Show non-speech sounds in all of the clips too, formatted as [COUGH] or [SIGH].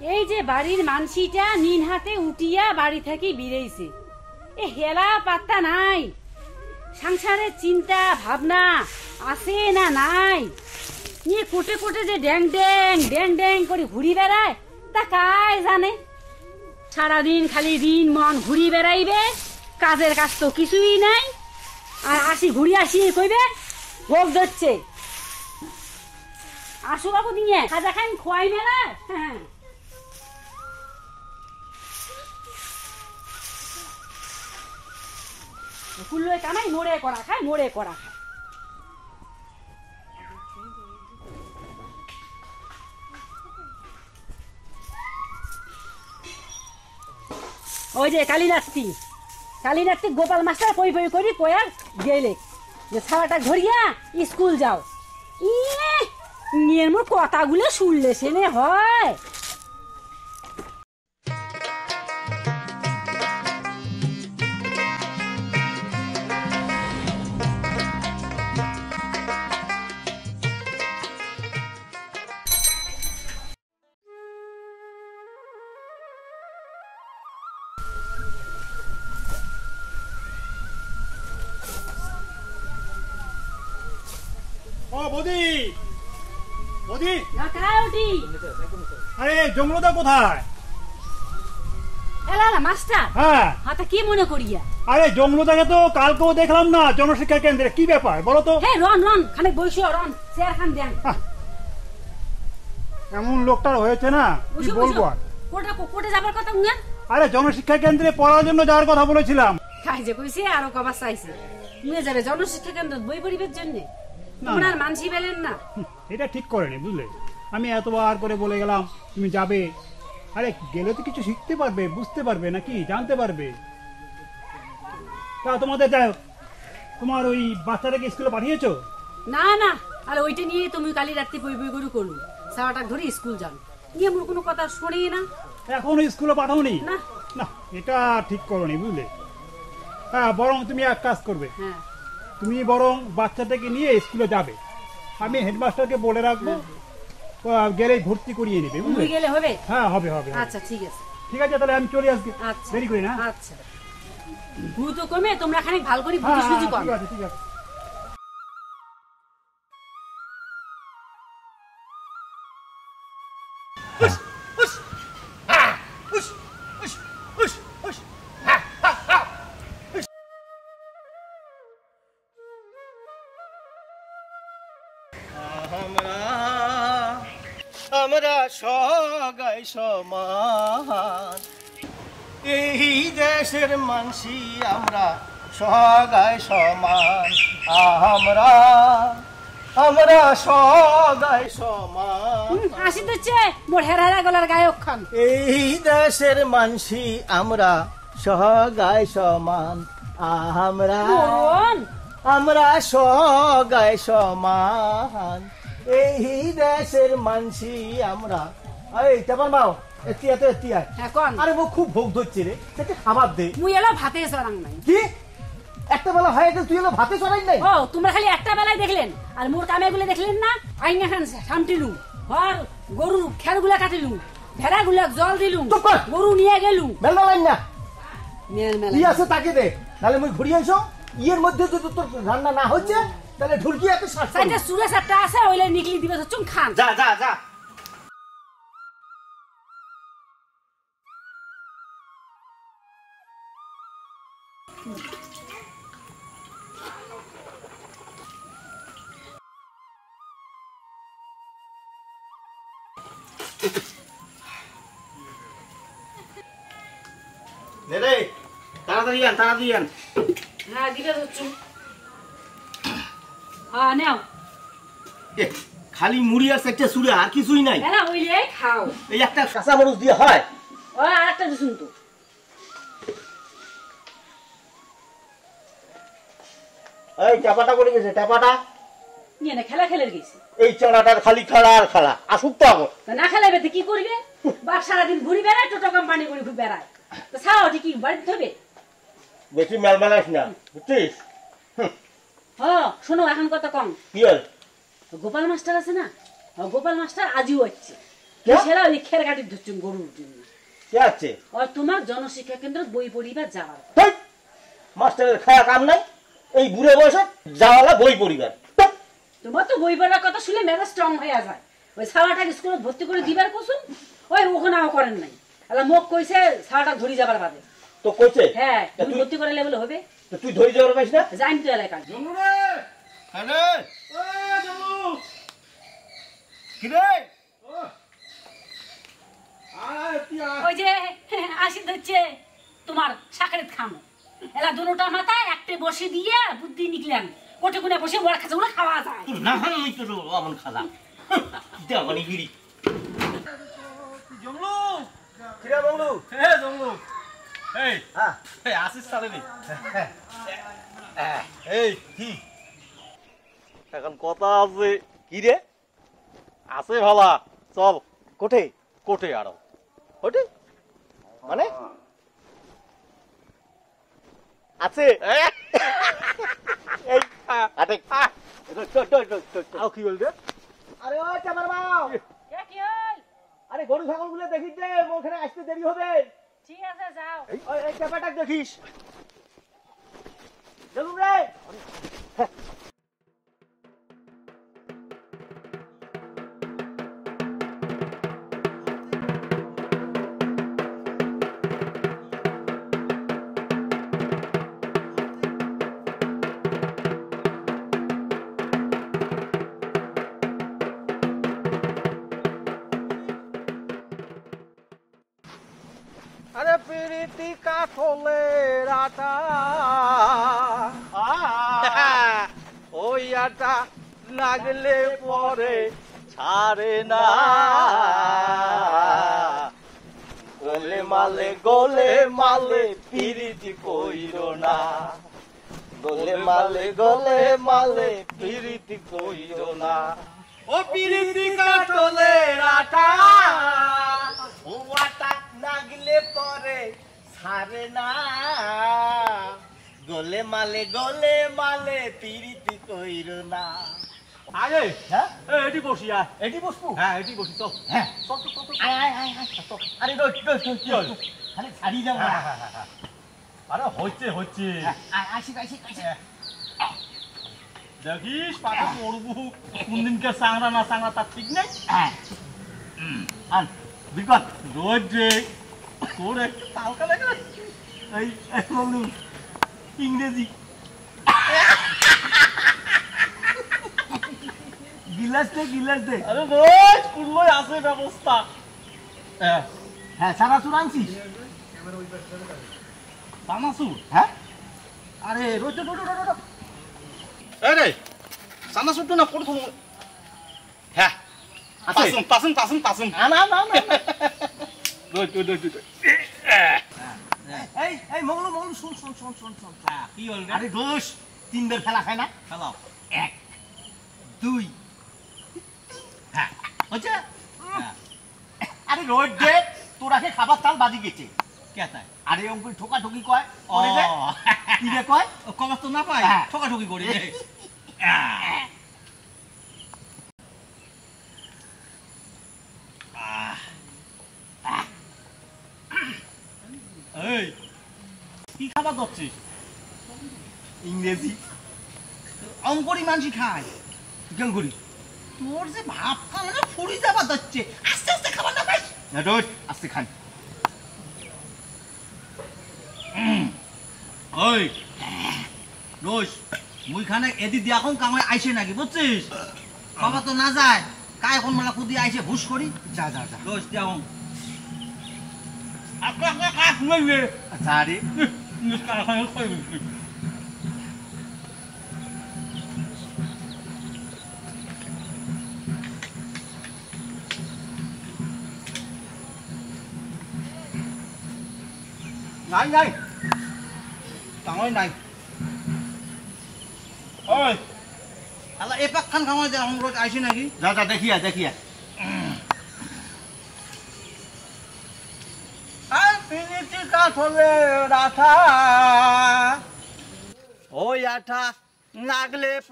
এই যে বাড়ির মানসিটা নিন হাতে উঠিয়া বাড়ি থেকে বিরেইছে এ হেলা পাত্তা নাই। সংসারের চিন্তা, ভাবনা আছে না নাই? নিয়ে কোটে কোটে যে ড্যাং ড্যাং ড্যাং ড্যাং করে ঘুরি বেড়ায়, তা কায় জানে? সারাদিন খালি দিন মন ঘুরি বেড়াইবে, কাজের কাজ তো কিছুই নাই। আর আসি ঘুরি আসি কইবে, ভোগ ধরছে। আসো বাবু দিয়ে খাজা খান খোয়াই মেলা? হ্যাঁ। কুল্লো কামাই মোড়ে করা খায় মোড়ে করা খায়। ওই যে কালীনাথি কালীনাথি গোপাল মাস্টার পই পই করি কয়ার গেলে। যে ছাড়াটা ধরিয়া স্কুল যাও। ইয়ে নিয়ের মোর কথাগুলো শুনলে সেনে হয়। ও বৌদি। বৌদি। আরে জঙ্গলদা কোথায়? এলা মাস্টার। হ্যাঁ। হাতে কি মনে করিয়া? আরে জঙ্গলদাকে তো কালকেও দেখলাম না জনশিক্ষা কেন্দ্রে। কি ব্যাপার বলো তো। হে রন রন খানে বসিও রন চেয়ার খান দেন। এমন লোকটার হয়েছে না কি বলব আর? কোটা কোটে যাবার কথা আরে জনশিক্ষা কেন্দ্রে পড়ার জন্য যাওয়ার কথা বলেছিলাম। কইছে আরও কবার চাইছে। নিয়ে যাবে জনশিক্ষা কেন্দ্র বই পড়িবার জন্য। তোমরা না। আর মানসি পেলেন না। [LAUGHS] এটা ঠিক করেনি বুঝলে? আমি এতবার করে বলে গেলাম তুমি যাবে। আরে গেলে তো কিছু শিখতে পারবে বুঝতে পারবে নাকি জানতে পারবে। তা তোমাদের যাই হোক, তোমার ওই বাচ্চাটাকে স্কুলে পাঠিয়েছো? না না আর ওইটা নিয়ে তুমি কালি রাত্রি বই বই করে করু। সারাটা ধরে স্কুল যান। নিয়ে মোর কোনো কথা শুনি না। এখনও স্কুলে পাঠাওনি? না। না এটা ঠিক করনি বুঝলে? হ্যাঁ বরং তুমি এক কাজ করবে। হ্যাঁ। তুমি বরং বাচ্চাটাকে নিয়ে স্কুলে যাবে। আমি হেডমাস্টারকে বলে রাখব গেলেই ভর্তি করিয়ে নেবে বুঝলে? গেলে হবে? হ্যাঁ হবে হবে। আচ্ছা ঠিক আছে। ঠিক আছে তাহলে আমি চলে আসছি আচ্ছা। দেরি করি না। আচ্ছা। ভূত কমে তোমরা খানিক ভালো করে হ্যাঁ, বুঝি হ্যাঁ, কর। ঠিক আছে ঠিক আছে। আমরা সগাই সমান। এই দেশের মানসি আমরা সগাই সমান। আমরা আমরা সগাই সমান। আসি চে মোর হেরা হেরা গলার গায়ক খান। এই দেশের মানসি আমরা সগাই সমান। আমরা আমরা সগাই সমান। এই দেশের মানসি আমরা। এই তেমন বাও এতিয়া তো এতিয়া হ্যাঁ কন? আরে ও খুব ভোগ ধরছে রে। সেটা খাবার দে। মুই এলো ভাতে সরাং নাই। কি? একটা বেলা হয়ে গেল তুই এলো ভাতে চড়াই নাই? ও তোমরা খালি একটা বেলায় দেখলেন। আর মোর কামে গুলো দেখলেন না? আইনা খান সামটিলু আর গরু খেরগুলা কাটিলু ভেড়া গুলা জল দিলু গরু নিয়ে গেলু বেলা লাইন না। মেল মেলা। কি আছে তাকে দে। তাহলে মুই ঘুরিয়ে এসো ইয়ের মধ্যে যদি তোর রান্না না হচ্ছে তাহলে ঢুলকি এত শ্বাস সাইডে সুরে সাতটা আছে ওইলে নিকলি দিবে চুম খান। যা যা যা। নে রে তাড়াতাড়ি আন তাড়াতাড়ি আন। হ্যাঁ দিবে চুম হ্যাঁ নেও। খালি মুড়ি আর চারটে সুরে আর কিছুই নাই। ওইলে খাও। এই একটা কাঁচা মরুচ দিয়ে হয়। ও আর একটা দিছুন তো এই চাপাটা করে গেছে চাপাটা নিয়ে না খেলা খেলে গেছি। এই চড়াটার খালি খেলা আর খেলা আসুক তো আবার। না খেলে বেতে কি করবে? বাপ সারাদিন ঘুরি বেড়ায় টোটো কোম্পানি করে ঘুরে বেড়ায়। তো ছাড়াও কি বাড়িতে হবে বেশি মেলমেলাস না বুঝছিস? হ শোনো এখন কত কম? কি হল? গোপাল মাস্টার আছে না? গোপাল মাস্টার আজও হচ্ছে। সেরা ওই খের গাড়ি ধরছেন গরুর জন্য। কে আছে? আর তোমার জনশিক্ষা কেন্দ্র বই পড়িবার যাওয়ার মাস্টারের খায়া কাম নাই। এই বুড়ে বয়সে যাওয়ালা বই পরিবার তোমার তো বই পড়ার কথা শুনে মেজাজ স্ট্রং হয়ে যায়। ওই ছাওয়াটাকে স্কুলে ভর্তি করে দিবার কুসুম ওই ওখানেও করেন নাই। আলা মোক কইছে ছাওয়াটা ধরি যাবার বাদে। তো কইছে? হ্যাঁ তুমি ভর্তি করে লেভেল হবে। তুই ধরে যাওয়ার পাইস না জানি তো এলাকায় ওই যে আসি ধরছে তোমার সাকারেত খাম। এলা দুটা মাথায় একটা বসে দিয়ে বুদ্ধি নিকলাম। কোটে কোনে বসে বড়গুলো খাওয়া যায়। না আমি তো আমন খালা। দে মানে গিরি? জমলু কিরা বাংলু হে জমলু এই হ্যাঁ। এই আসিস তাহলে নি। হ্যাঁ। এই কি এখন কথা আছে। কি রে? আছে ভালা। চল। কোঠে? কোটে আরও। কোঠে? মানে? আছে। এই। আটে। কি বলবে আরে ও চামার হল? আরে গরু ছাগলগুলো দেখিস যে ওখানে আসতে দেরি হবে। ঠিক আছে যাও। ওই এই দেখিস। রে। কাঠলে রাটা [LAUGHS] ওই আটা লাগলে পরে ছাড়ে না। গোলে মালে গোলে মালে পিরিতি কইর না। গোলে মালে গোলে মালে পিরিতি কইর না। ও পিরিতি কাঠলে রাটা ও আটা নাগলে পরে ছাড়ে না। গলে মালে গলে মালে পিরিতি কইর না। আরে হ্যাঁ? এটি বসি আয়। এটি বসবো? হ্যাঁ এটি বসি চল। হ্যাঁ। আয় আয় আয়। আরে রোজ কি হলো? আরে ছাড়ি যাব না। আরে হচ্ছে হচ্ছে। আয় আসি আসি আসি। দেখিস পাখি পড়বু। কোন দিনকে চাংরা না চাংরা তার ঠিক নেই? হ্যাঁ। আন। বিকট। রোজ যে তোর একটু তালকা লাগে এই বললু ইংরেজি। গিলাস দে গিলাস দে। আরে রোজ কুল্লই আছে ব্যবস্থা। হ্যাঁ সারা সুর আনছিস? তামাসুর হ্যাঁ? আরে রোজ রে সানাসুরটা না প্রথম হ্যাঁ। আছে? পাসুম পাসুম পাসুম পাসুম না না না। এই এই মঙ্গলু মঙ্গলু শুন শুন শুন শুন শুন। হ্যাঁ কি হল আরে দোষ তিন বের খেলা খায় না? খেলাও এক দুই হ্যাঁ হচ্ছে? হ্যাঁ। আরে রোড দে তোরাকে খাবার তাল বাজি গেছে। কে তাই? আরে অঙ্কুল ঠোকা ঠুকি কয় করে দে। কি রে কয়? কমাস তো না পাই হ্যাঁ। ঠকাঠকি করি রে এই কি খাবার করছিস ইংরেজি? অঙ্করি মানসি খায়। কেন করি তোর যে ভাবটা মানে ফুরি যাবার যাচ্ছে আস্তে আস্তে খাবার না পাইস রোজ আসতে খান। ওই রোজ মুইখানে এদি দিয়া এখন কামাই আইছে নাকি বুঝছিস? বাবা তো না যায়। কাই এখন মেলা কুদি আইছে ভুস করি। যা যা যা। রোজ দিয়া এখন আপনি আপনি নাই নাই কামাই নাই ওই আল্লাহ এপাক খান কামাই দে এখন রোজ আইছে নাকি যা যা দেখিয়া দেখিয়া আর পিনিতি কাঠলে রাঠা ওই আঠা নাগলে প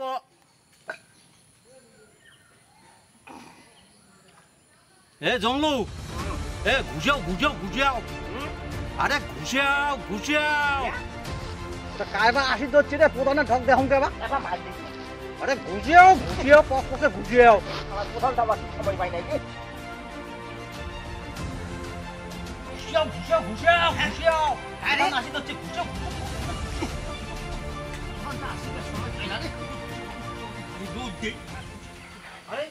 এ জংলু এ গুজিয়াও গুজিয়াও গুজিয়াও আরে গুজিয়াও গুজিয়াও কাইবা আসি ধরছি রে প্রধানে ঢক দে হংকে বা আরে গুজিয়াও গুজিয়াও পক পকে গুজিয়াও আমার কোথাও যাবার সময় পাই 구시야 구시야 구시야. 난 아시겠지 구시야 난 아시겠지 아니 너 이게 아니